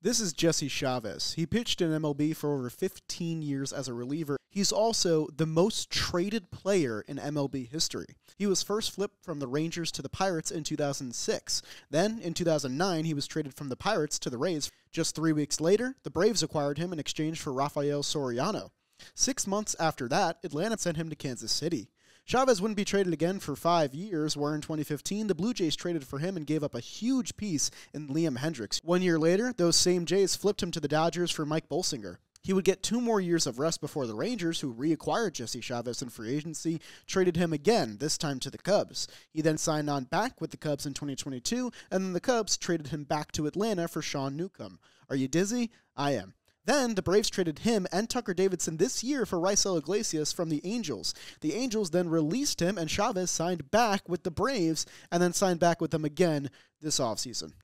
This is Jesse Chavez. He pitched in MLB for over 15 years as a reliever. He's also the most traded player in MLB history. He was first flipped from the Rangers to the Pirates in 2006. Then, in 2009, he was traded from the Pirates to the Rays. Just three weeks later, the Braves acquired him in exchange for Rafael Soriano. Six months after that, Atlanta sent him to Kansas City. Chavez wouldn't be traded again for five years, where in 2015, the Blue Jays traded for him and gave up a huge piece in Liam Hendriks. One year later, those same Jays flipped him to the Dodgers for Mike Bolsinger. He would get two more years of rest before the Rangers, who reacquired Jesse Chavez in free agency, traded him again, this time to the Cubs. He then signed on back with the Cubs in 2022, and then the Cubs traded him back to Atlanta for Sean Newcomb. Are you dizzy? I am. Then the Braves traded him and Tucker Davidson this year for Raisel Iglesias from the Angels. The Angels then released him, and Chavez signed back with the Braves and then signed back with them again this offseason.